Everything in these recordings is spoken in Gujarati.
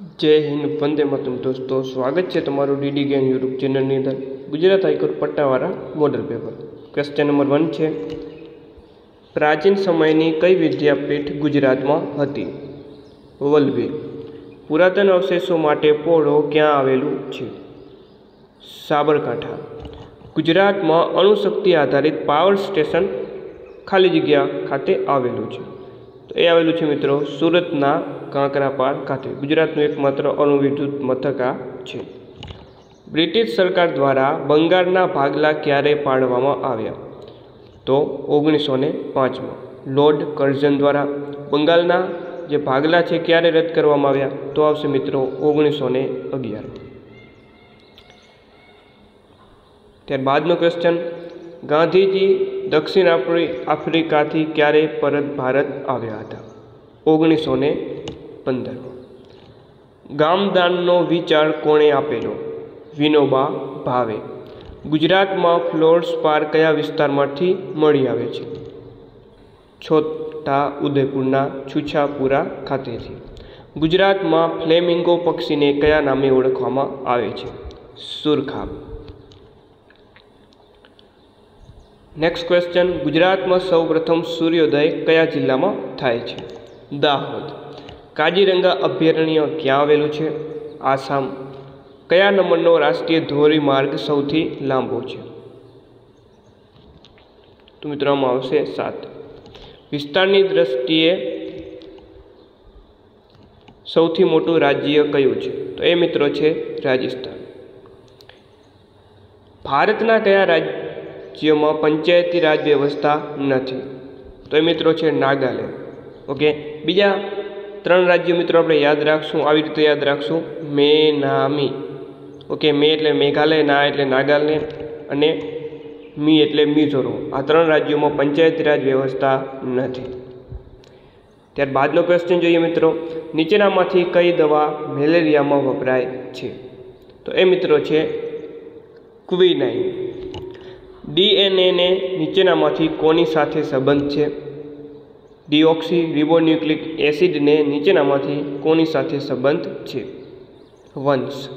જય હિન્દ, વંદે માતરમ. દોસ્તો, સ્વાગત છે તમારું ડીડી ગેમ યુટ્યુબ ચેનલની અંદર. Gujarat high court પટ્ટાવાળા model paper question number one છે, પ્રાચીન સમયની કઈ વિદ્યાપીઠ ગુજરાતમાં હતી? વલ્લભે પુરાતન અવશેષો માટે પોળો ક્યાં આવેલું છે? સાબરકાંઠા. ગુજરાતમાં અણુશક્તિ આધારિત પાવર સ્ટેશન ખાલી જગ્યા ખાતે આવેલું છે. તો એ આવેલું છે મિત્રો સુરતના કાંકરાપાર ખાતે. ગુજરાતનું એકમાત્ર અણુ વિદ્યુત મથક આ છે. બ્રિટિશ સરકાર દ્વારા બંગાળના ભાગલા ક્યારે પાડવામાં આવ્યા? તો ઓગણીસો ને પાંચમાં. લોર્ડ કરઝન દ્વારા બંગાળના જે ભાગલા છે ક્યારે રદ કરવામાં આવ્યા? તો આવશે મિત્રો ઓગણીસો ને અગિયાર. ત્યારબાદનો ક્વેશ્ચન ગાંધીજી દક્ષિણ આફ્રિકાથી ક્યારે પરત ભારત આવ્યા હતા? ઓગણીસો ને પંદર ગામદાનનો વિચાર કોણે આપેલો? વિનોબા ભાવે. ગુજરાતમાં ફ્લોર્સ પાર કયા વિસ્તારમાંથી મળી આવે છે? છોટા ઉદયપુરના છુછાપુરા ખાતેથી. ગુજરાતમાં ફ્લેમિંગો પક્ષીને કયા નામે ઓળખવામાં આવે છે? સુરખાબ. નેક્સ્ટ ક્વેશ્ચન ગુજરાતમાં સૌપ્રથમ સૂર્યોદય કયા જિલ્લામાં થાય છે? દાહોદ. કાજીરંગા અભયારણ્ય ક્યાં આવેલું છે? આસામ. કયા નંબરનો રાષ્ટ્રીય ધોરીમાર્ગ સૌથી લાંબો છે? તો મિત્રો, આમાં આવશે સાત. વિસ્તારની દ્રષ્ટિએ સૌથી મોટું રાજ્ય કયું છે? તો એ મિત્રો છે રાજસ્થાન. ભારતના કયા રાજ્યમાં પંચાયતી રાજ વ્યવસ્થા નથી. તો એ મિત્રો છે નાગાલેન્ડ. ઓકે, બીજા ત્રણ રાજ્યો મિત્રો આપણે યાદ રાખશું, આવી રીતે યાદ રાખશું. મે નામી ઓકે, મે એટલે મેઘાલય, ના એટલે નાગાલેન્ડ અને મી એટલે મિઝોરમ. આ ત્રણ રાજ્યોમાં પંચાયતી રાજ વ્યવસ્થા નથી. ત્યારબાદનો ક્વેશ્ચન જોઈએ મિત્રો. નીચેનામાંથી કઈ દવા મેલેરિયામાં વપરાય છે? તો એ મિત્રો છે ક્વિનાઇન. ડીએનએને નીચેનામાંથી કોની સાથે સંબંધ છે? ડિઓક્સી રિબોન્યુક્લિક એસિડને નીચેનામાંથી કોની સાથે સંબંધ છે? વંશ.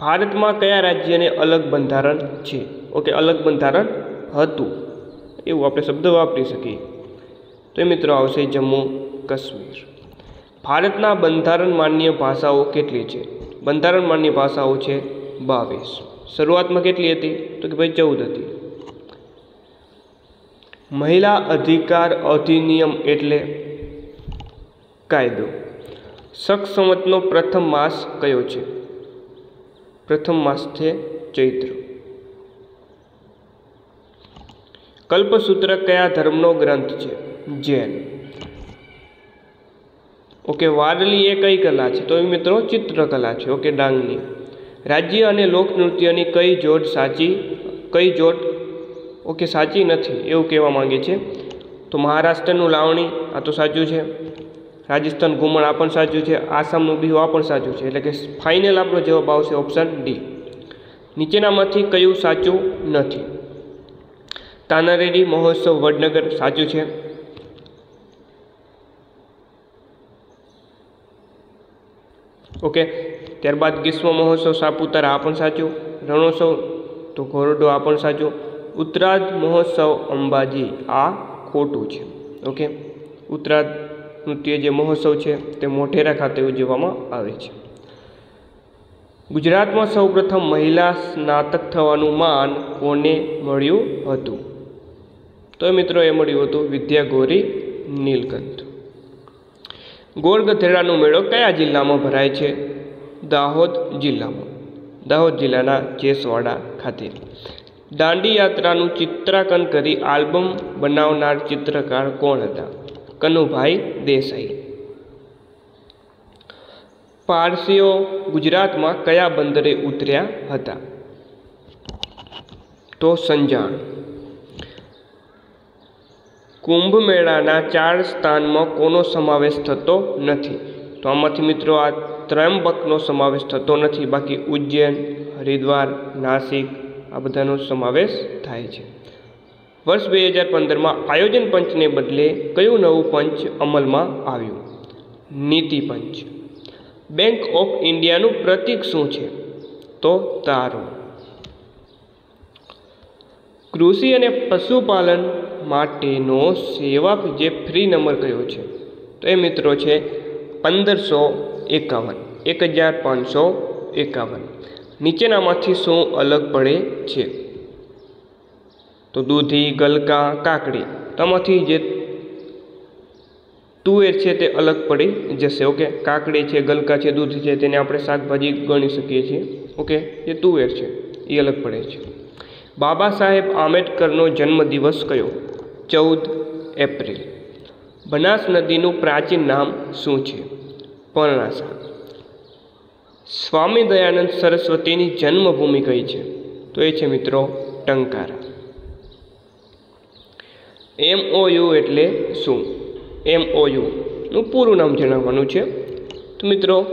ભારતમાં કયા રાજ્યને અલગ બંધારણ છે? ઓકે, અલગ બંધારણ હતું. એવું આપણે શબ્દ વાપરી શકીએ. તો એ મિત્રો આવશે જમ્મુ કાશ્મીર. ભારતના બંધારણ માન્ય ભાષાઓ કેટલી છે? બંધારણ માન્ય ભાષાઓ છે બાવીસ. શરૂઆતમાં કેટલી હતી? તો કે ભાઈ ચૌદ હતી. મહિલા અધિકાર અધિનિયમ એટલે કાયદો. સક્ષમતનો પ્રથમ માસ કયો છે? પ્રથમ માસ છે ચૈત્ર. કલ્પસૂત્ર કયા ધર્મનો ગ્રંથ છે? જૈન. ઓકે વારલી એ કઈ કલા છે? તો એ મિત્રો ચિત્રકલા છે. ઓકે, ડાંગની. રાજ્ય અને લોકનૃત્યની કઈ જોડ સાચી, કઈ જોડ ઓકે સાચી નથી એવું કહેવા માંગે છે. તો મહારાષ્ટ્રનું લાવણી આ તો સાચું છે. રાજસ્થાન ઘુમણ આ પણ સાચું છે. આસામનું બિહુ આ પણ સાચું છે. એટલે કે ફાઇનલ આપણો જવાબ આવશે ઓપ્શન ડી નીચેનામાંથી કયું સાચું નથી? તાનારેડી મહોત્સવ વડનગર સાચું છે. ઓકે. ત્યારબાદ ગ્રીષ્મ મહોત્સવ સાપુતારા આ પણ સાચું, રણોત્સવ તો ઘોરડો આ પણ સાચું ઉત્તરાધ મહોત્સવ અંબાજી, આ ખોટું છે. ઓકે? ઉત્તરાધ નૃત્ય જે મહોત્સવ છે તે મોઢેરા ખાતે ઉજવવામાં આવે છે. ગુજરાતમાં સૌપ્રથમ મહિલા સ્નાતક થવાનું માન કોને મળ્યું હતું? તો મિત્રો એ મળ્યું હતું વિદ્યાગોરી નીલકંઠ. ગોળગધેડાનો મેળો કયા જિલ્લામાં ભરાય છે? દાહોદ જિલ્લામાં. દાહોદ જિલ્લાના જેસવાડા ખાતે. દાંડી યાત્રાનું ચિત્રાંકન કરી આલ્બમ બનાવનાર ચિત્રકાર કોણ હતા? કનુભાઈ દેસાઈ. પારસીઓ ગુજરાતમાં કયા બંદરે ઉતર્યા હતા? તો સંજાણ. કુંભ મેળાના ચાર સ્થાનમાં કોનો સમાવેશ થતો નથી? તો આમાંથી મિત્રો આ ત્રંબકનો સમાવેશ થતો નથી. બાકી ઉજ્જૈન, હરિદ્વાર, નાસિક આ બધાનો સમાવેશ થાય છે. વર્ષ બે હજાર પંદરમાં આયોજન પંચને બદલે કયું નવું પંચ અમલમાં આવ્યું? નીતિ પંચ. બેંક ઓફ ઇન્ડિયાનું પ્રતીક શું છે? તો તારું. કૃષિ અને પશુપાલન માટેનો સેવા જે ફ્રી નંબર કયો છે? તો એ મિત્રો છે પંદરસો એકાવન એક હજાર પાંચસો એકાવન. નીચેનામાંથી શું અલગ પડે છે? તો દૂધી, ગલકા, કાકડી. તમાથી જે તુવેર છે તે અલગ પડી જશે, ઓકે? કાકડી છે, ગલકા છે, દૂધ છે, તેને આપણે શાકભાજી ગણી શકીએ છીએ, ઓકે? જે તુવેર છે, એ અલગ પડે છે. બાબા સાહેબ આંબેડકરનો જન્મદિવસ કયો? ચૌદ એપ્રિલ. બનાસ નદીનું પ્રાચીન નામ શું છે? પર્ણાસા સ્વામી દયાનંદ સરસ્વતીની જન્મભૂમિ કઈ છે? તો એ છે મિત્રો ટંકારા. એમ ઓ યુ એટલે શું? એમ ઓ યુનું પૂરું નામ જણાવવાનું છે. તો મિત્રો,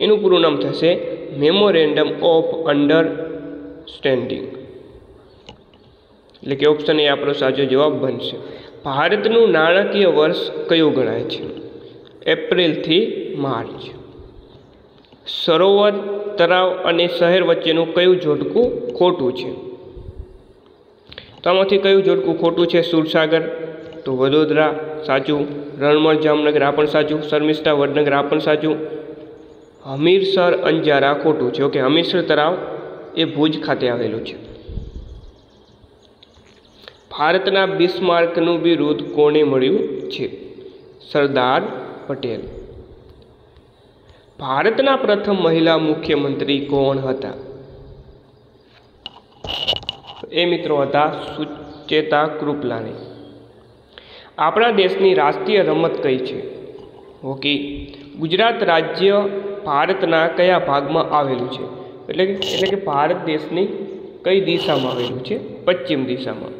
એનું પૂરું નામ થશે મેમોરેન્ડમ ઓફ અંડરસ્ટેન્ડિંગ એટલે કે ઓપ્શન એ આપણો સાચો જવાબ બનશે. ભારતનું નાણાકીય વર્ષ કયું ગણાય છે? એપ્રિલથી માર્ચ. સરોવર, તળાવ અને શહેર વચ્ચેનું કયું જોડકું ખોટું છે? તો આમાંથી કયું જોડકું ખોટું છે? સુરસાગર તો વડોદરા સાચું. રણમળ જામનગર આ પણ સાચું. શર્મિષ્ઠા, વડનગર આ પણ સાચું. હમીરસર, અંજારા ખોટું છે. ઓકે, હમીરસર તળાવ એ ભુજ ખાતે આવેલું છે. ભારતના બિસ્માર્કનું બિરુદ કોને મળ્યું છે? સરદાર પટેલ. ભારતના પ્રથમ મહિલા મુખ્યમંત્રી કોણ હતા? એ મિત્રો હતા સુચેતા કૃપલાની આપણા દેશની રાષ્ટ્રીય રમત કઈ છે? હોકી. ગુજરાત રાજ્ય ભારતના કયા ભાગમાં આવેલું છે? એટલે એટલે કે ભારત દેશની કઈ દિશામાં આવેલું છે? પશ્ચિમ દિશામાં.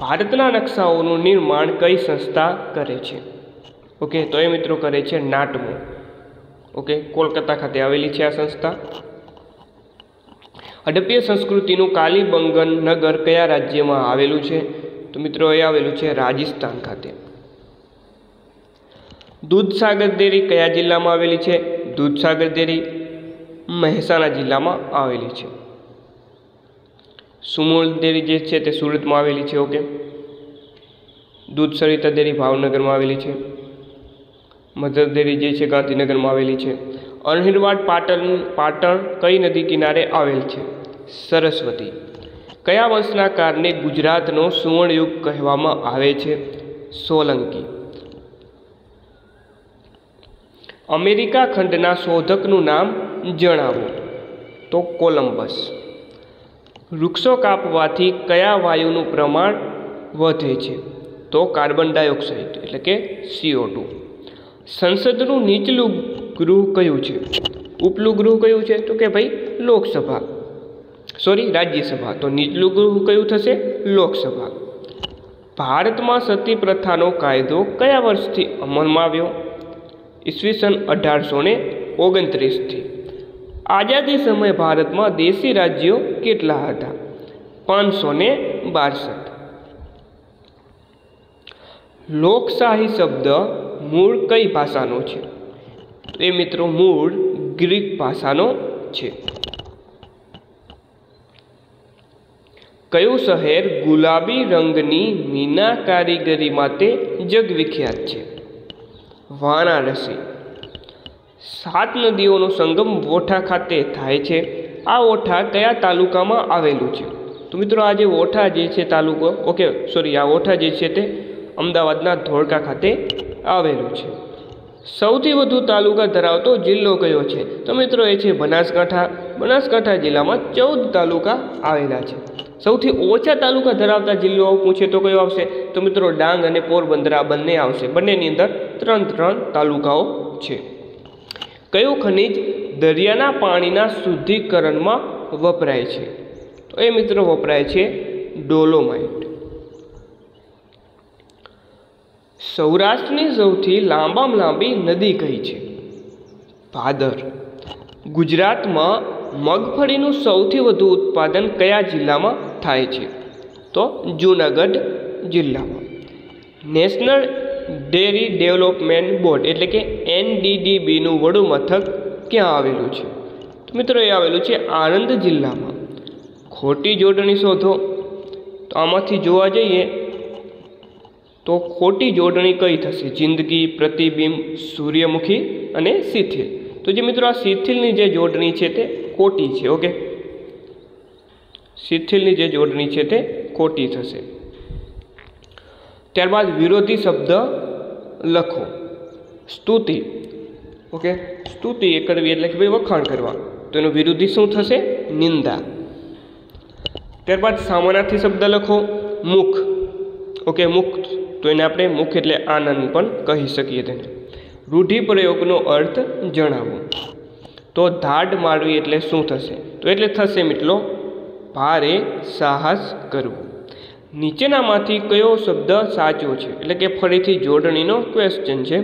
ભારતના નકશાઓનું નિર્માણ કઈ સંસ્થા કરે છે? ઓકે તો એ મિત્રો કરે છે નાટમો. ઓકે, કોલકાતા ખાતે આવેલી છે આ સંસ્થા. હડપ્પીય સંસ્કૃતિનું કાલીબંગન નગર કયા રાજ્યમાં આવેલું છે? તો મિત્રો, એ આવેલું છે રાજસ્થાન ખાતે. દૂધસાગર ડેરી કયા જિલ્લામાં આવેલી છે? દૂધસાગર ડેરી મહેસાણા જિલ્લામાં આવેલી છે. સુમૂળ ડેરી જે છે તે સુરતમાં આવેલી છે, ઓકે. દૂધ સરિતા ડેરી ભાવનગરમાં આવેલી છે. મધર જે છે ગાંધીનગરમાં આવેલી છે. અણહીરવાડ પાટણ પાટણ કઈ નદી કિનારે આવેલ છે? સરસ્વતી. કયા વંશના કારણે ગુજરાતનો સુવર્ણયુગ કહેવામાં આવે છે? સોલંકી. અમેરિકા ખંડના શોધકનું નામ જણાવો. તો કોલંબસ. વૃક્ષો કાપવાથી કયા વાયુનું પ્રમાણ વધે છે? તો કાર્બન ડાયોક્સાઇડ, એટલે કે સીઓ ટુ સંસદનું નીચલું ગૃહ કયું છે? ઉપલું ગૃહ કયું છે? તો કે ભાઈ, લોકસભા. સોરી રાજ્યસભા. તો નીચલું ગૃહ કયું થશે? લોકસભા. ભારતમાં સતી પ્રથાનો કાયદો કયા વર્ષથી અમલમાં આવ્યો? ઈસવીસન અઢારસો ને ઓગણત્રીસથી. આઝાદી સમયે ભારતમાં દેશી રાજ્યો કેટલા હતા? પાંચસો ને બાસઠ. લોકશાહી શબ્દ મૂળ કઈ ભાષાનો છે? એ મિત્રો, મૂળ ગ્રીક ભાષાનો છે. કયું શહેર ગુલાબી રંગની મીના કારીગરી માટે જગવિખ્યાત છે? વારાણસી. સાત નદીઓનો સંગમ વોઠા ખાતે થાય છે. આ ઓઠા કયા તાલુકામાં આવેલું છે? તો મિત્રો, આ જે ઓઠા જે છે તાલુકો, ઓકે સોરી આ ઓઠા જે છે તે અમદાવાદના ધોળકા ખાતે આવેલું છે. સૌથી વધુ તાલુકા ધરાવતો જિલ્લો કયો છે? તો મિત્રો એ છે બનાસકાંઠા. બનાસકાંઠા જિલ્લામાં ચૌદ તાલુકા આવેલા છે. સૌથી ઓછા તાલુકા ધરાવતા જિલ્લો પૂછે તો કયો આવશે? તો મિત્રો ડાંગ અને પોરબંદર આ બંને આવશે. બંનેની અંદર ત્રણ ત્રણ તાલુકાઓ છે. કયું ખનિજ દરિયાના પાણીના શુદ્ધિકરણમાં વપરાય છે? તો એ મિત્રો વપરાય છે ડોલોમાઇટ. સૌરાષ્ટ્રની સૌથી લાંબામાં લાંબી નદી કઈ છે? ભાદર. ગુજરાતમાં મગફળીનું સૌથી વધુ ઉત્પાદન કયા જિલ્લામાં થાય છે? તો જૂનાગઢ જિલ્લામાં. નેશનલ ડેરી ડેવલપમેન્ટ બોર્ડ એટલે કે એનડીડીબીનું વડું મથક ક્યાં આવેલું છે? તો મિત્રો એ આવેલું છે આણંદ જિલ્લામાં. ખોટી જોડણી શોધો. તો આમાંથી જોવા જઈએ તો ખોટી જોડણી કઈ થશે? જિંદગી, પ્રતિબિંબ, સૂર્યમુખી અને શિથિલ. તો જે મિત્રો આ શિથિલની જે જોડણી છે તે ખોટી છે, ઓકે? શિથિલની જે જોડણી છે તે ખોટી થશે. ત્યારબાદ વિરોધી શબ્દ લખો. સ્તુતિ, ઓકે? સ્તુતિ એ કરવી એટલે કે ભાઈ વખાણ કરવા. તો એનું વિરોધી શું થશે? નિંદા. ત્યારબાદ સામાનાર્થી શબ્દ લખો. મુખ, ઓકે? મુખ તો એને આપણે મુખ એટલે આનંદ પણ કહી શકીએ તેને. રૂઢિપ્રયોગનો અર્થ જણાવો. તો ધાડ મારવી એટલે શું થશે? તો એટલે થશે મિત્રો, ભારે સાહસ કરવું. નીચેનામાંથી કયો શબ્દ સાચો છે? એટલે કે ફરીથી જોડણીનો ક્વેશ્ચન છે.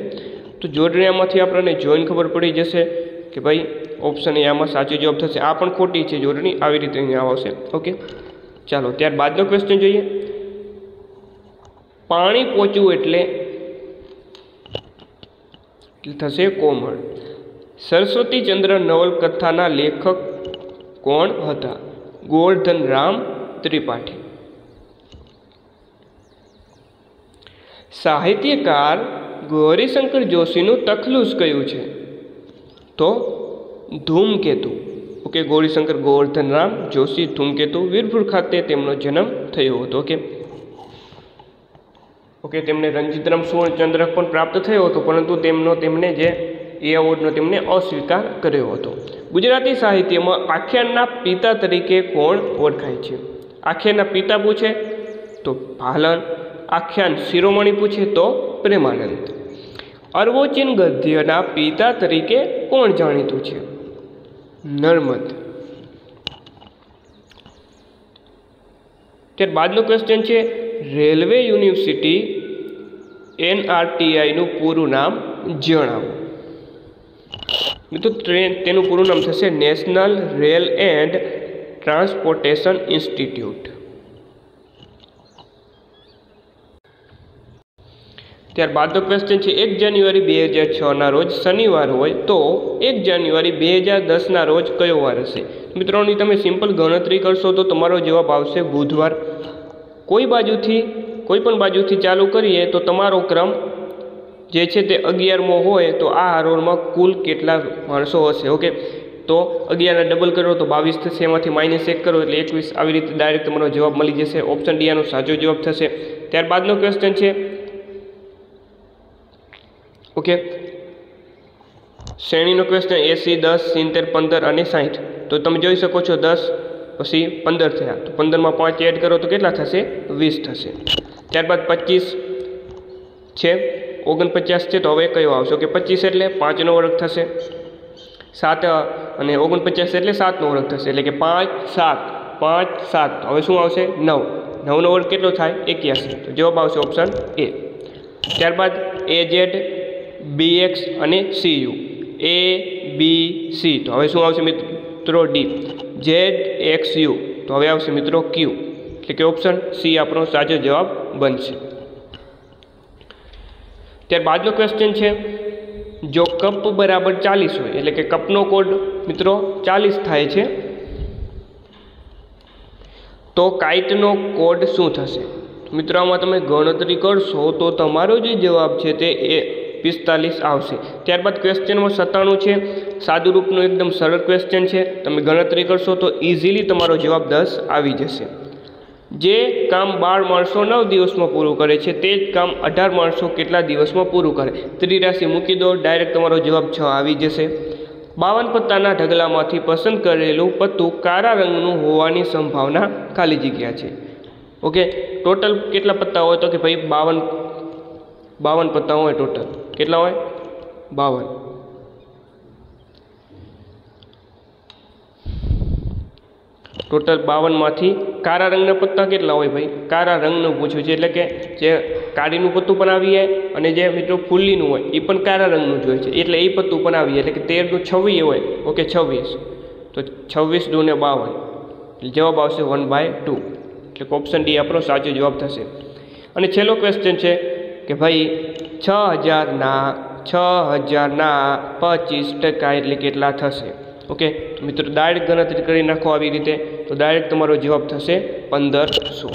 તો જોડણીમાંથી આપણને જોઈને ખબર પડી જશે કે ભાઈ ઓપ્શન એ આમાં સાચો જવાબ થશે. આ પણ ખોટી છે જોડણી, આવી રીતે અહીંયા આવશે. ઓકે ચાલો, ત્યારબાદનો ક્વેશ્ચન જોઈએ. પાણી પહોંચવું એટલે થશે કોમળ. સરસ્વતીચંદ્ર નવલકથાના લેખક કોણ હતા? ગોવર્ધન રામ ત્રિપાઠી. સાહિત્યકાર ગૌરીશંકર જોશીનું તખલુસ કયું છે? તો ધૂમકેતુ. ઓકે, ગૌરીશંકર ગોવર્ધન રામ જોશી ધૂમકેતુ વીરપુર ખાતે તેમનો જન્મ થયો હતો. ઓકે ઓકે, તેમને રણજીતરામ સુવર્ણચંદ્રક પણ પ્રાપ્ત થયો હતો, પરંતુ તેમનો તેમને જે એ એવોર્ડનો તેમને અસ્વીકાર કર્યો હતો. ગુજરાતી સાહિત્યમાં આખ્યાનના પિતા તરીકે કોણ ઓળખાય છે? આખ્યાનના પિતા પૂછે તો ભાલન, આખ્યાન શિરોમણી પૂછે તો પ્રેમાનંદ. અર્વોચીન ગદ્યના પિતા તરીકે કોણ જાણીતું છે? નર્મદ. ત્યારબાદનો ક્વેશ્ચન છે રેલવે યુનિવર્સિટી એનઆરટીઆઈનું પૂરું નામ જણાવો. મિત્રો, ટ્રેન, તેનું પૂરું નામ થશે national rail and transportation institute. ત્યારબાદનો question છે, એક જાન્યુઆરી બે હજાર છના રોજ શનિવાર હોય તો એક જાન્યુઆરી બે હજાર દસના રોજ કયો વાર હશે? મિત્રોની, તમે સિમ્પલ ગણતરી કરશો તો તમારો જવાબ આવશે બુધવાર. કોઈ બાજુથી, કોઈ પણ બાજુથી ચાલુ કરીએ તો તમારો ક્રમ જે છે તે અગિયારમો હોય તો આ હારોળમાં કુલ કેટલા માણસો હશે, ઓકે? તો અગિયારના ડબલ કરો તો બાવીસ થશે, એમાંથી માઇનસ એક કરો એટલે એકવીસ. આવી રીતે ડાયરેક્ટ તમારો જવાબ મળી જશે ઓપ્શન ડી આનો સાચો જવાબ થશે. ત્યારબાદનો ક્વેશ્ચન છે, ઓકે? શ્રેણીનો ક્વેશ્ચન એસી, દસ, સિત્તેર, પંદર અને સાઠ તો તમે જોઈ શકો છો દસ પછી પંદર થયા. તો પંદરમાં પાંચ એડ કરો તો કેટલા થશે? વીસ થશે. ત્યારબાદ પચીસ છે, ઓગણપચાસ છે, તો હવે કયો આવશે? કે પચીસ એટલે પાંચનો વર્ગ થશે. સાત અને ઓગણપચાસ એટલે સાતનો વર્ગ થશે. એટલે કે પાંચ, સાત પાંચ, સાત. હવે શું આવશે? નવ. નવનો વર્ગ કેટલો થાય? એક્યાસી. તો જવાબ આવશે ઓપ્શન એ. ત્યારબાદ એ જેડ બી એક્સ અને C U A B C તો હવે શું આવશે મિત્રો? D Z X U. તો હવે આવશે મિત્રો ક્યુ. એટલે કે ઓપ્શન સી આપણો સાચો જવાબ બનશે. ત્યારબાદનો ક્વેશ્ચન છે, જો કપ બરાબર ચાલીસ હોય, એટલે કે કપનો કોડ મિત્રો ચાલીસ થાય છે, તો કાઇટનો કોડ શું થશે? મિત્રો આમાં તમે ગણતરી કરશો તો તમારો જે જવાબ છે તે એ પિસ્તાલીસ આવશે. ત્યારબાદ ક્વેશ્ચનમાં સત્તાણું છે. સાદુરૂપનું એકદમ સરળ ક્વેશ્ચન છે. તમે ગણતરી કરશો તો ઇઝીલી તમારો જવાબ દસ આવી જશે. જે કામ બાર માણસો નવ દિવસમાં પૂરું કરે છે, તે જ કામ અઢાર માણસો કેટલા દિવસમાં પૂરું કરે? ત્રિરાશિ મૂકી દો ડાયરેક્ટ તમારો જવાબ છ આવી જશે. બાવન પત્તાના ઢગલામાંથી પસંદ કરેલું પત્તું કાળા રંગનું હોવાની સંભાવના ખાલી જગ્યા છે. ઓકે ટોટલ કેટલા પત્તા હોય તો કે ભાઈ બાવન બાવન પત્તા હોય ટોટલ કેટલા હોય? બાવન. ટોટલ બાવનમાંથી કાળા રંગના પત્તા કેટલા હોય ભાઈ? કાળા રંગનું પૂછ્યું છે એટલે કે જે કાળીનું પત્તું પણ આવી જાય અને જે મિત્રો ફૂલ્લીનું હોય એ પણ કાળા રંગનું જોઈએ છે. એટલે એ પત્તું પણ આવી જાય. એટલે કે તેરનું છવ્વીસ હોય. ઓકે છવ્વીસ. તો છવ્વીસ દુ ને બાવન. જવાબ આવશે વન બાય ટુ. એટલે ઓપ્શન ડી આપણો સાચો જવાબ થશે. અને છેલ્લો ક્વેશ્ચન છે કે ભાઈ છ હજારના છ હજારના પચીસ ટકા એટલે કેટલા થશે? ઓકે, તો મિત્રો ડાયરેક્ટ ગણતરી કરી નાખો આવી રીતે. તો ડાયરેક્ટ તમારો જવાબ થશે પંદરસો.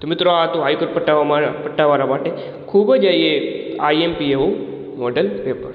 તો મિત્રો આ તો હાઈકોર્ટ પટ્ટાવા પટ્ટાવાળા માટે ખૂબ જ એ આઈએમપી એવું મોડલ પેપર